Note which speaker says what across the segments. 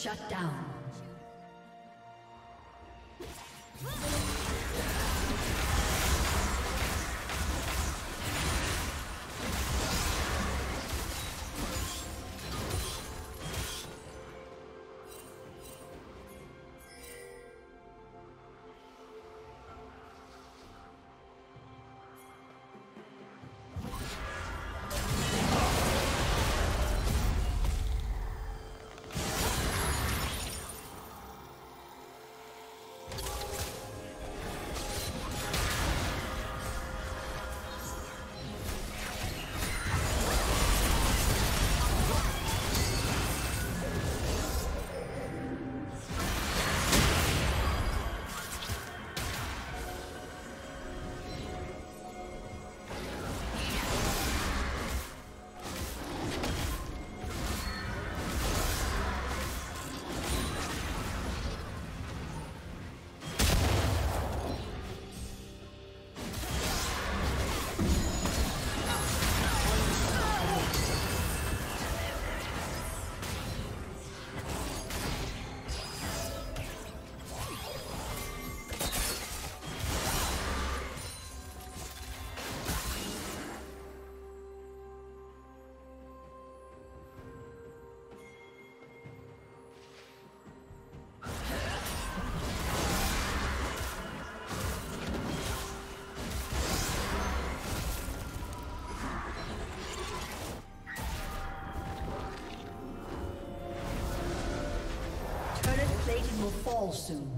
Speaker 1: Shut down. Fall soon.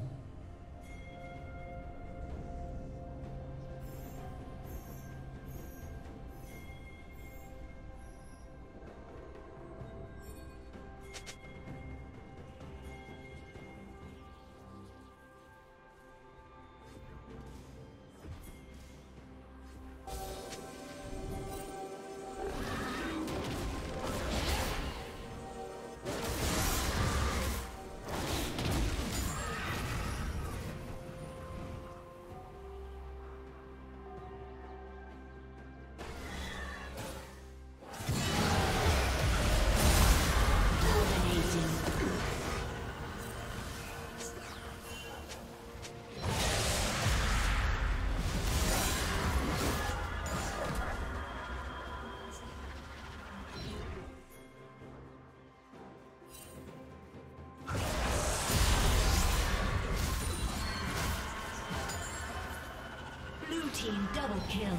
Speaker 1: Team double kill.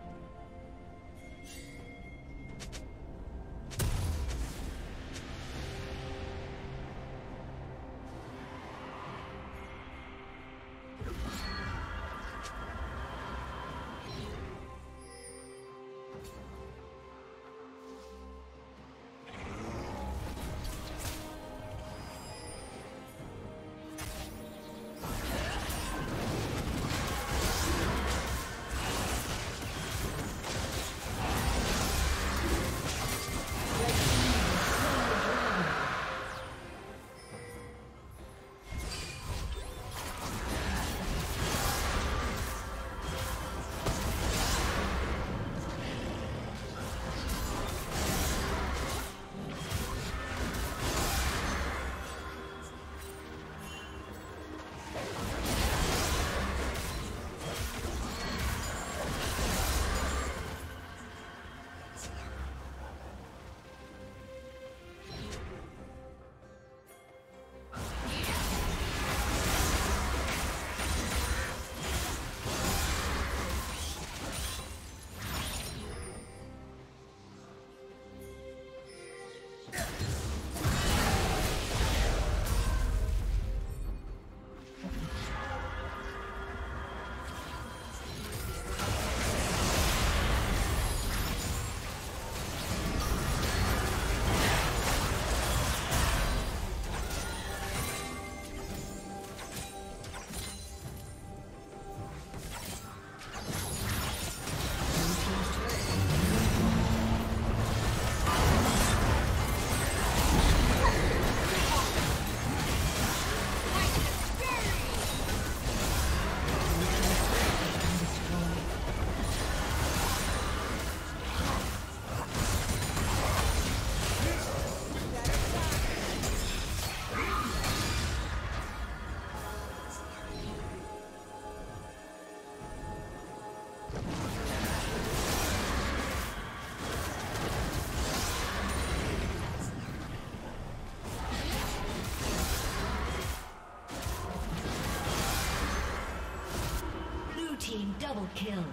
Speaker 1: Team double kill.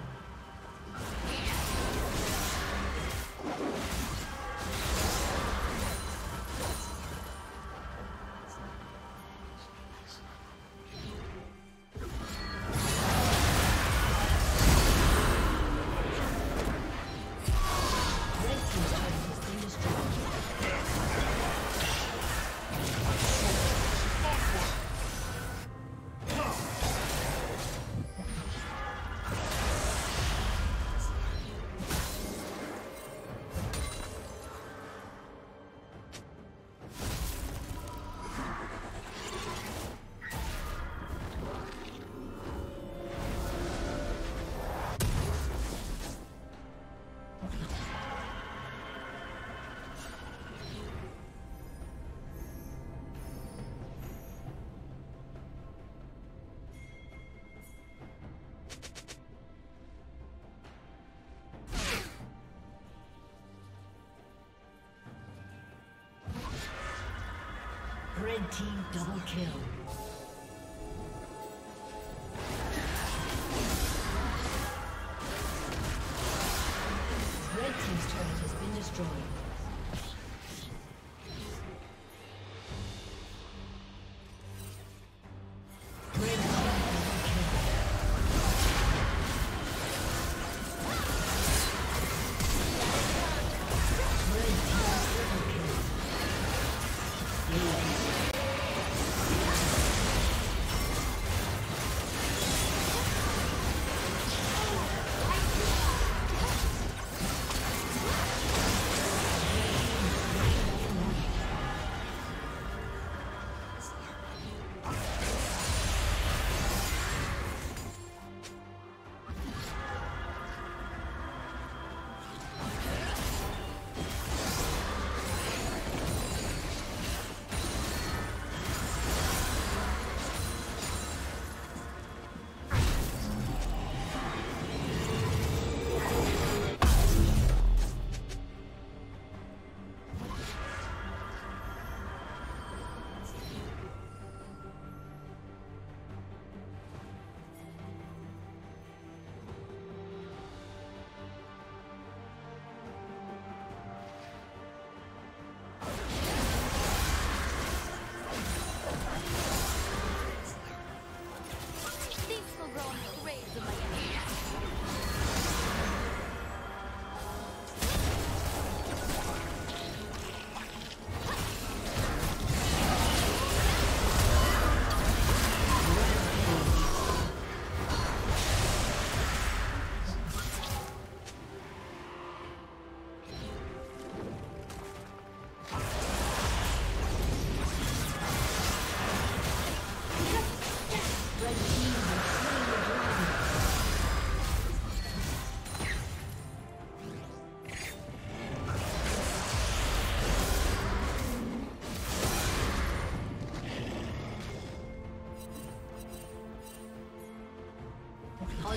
Speaker 1: Team double kill.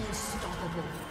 Speaker 1: Unstoppable.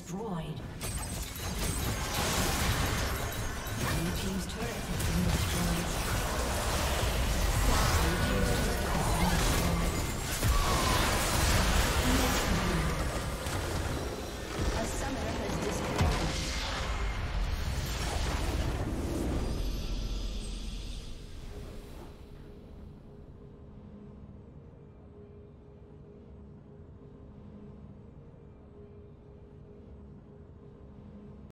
Speaker 1: Destroyed.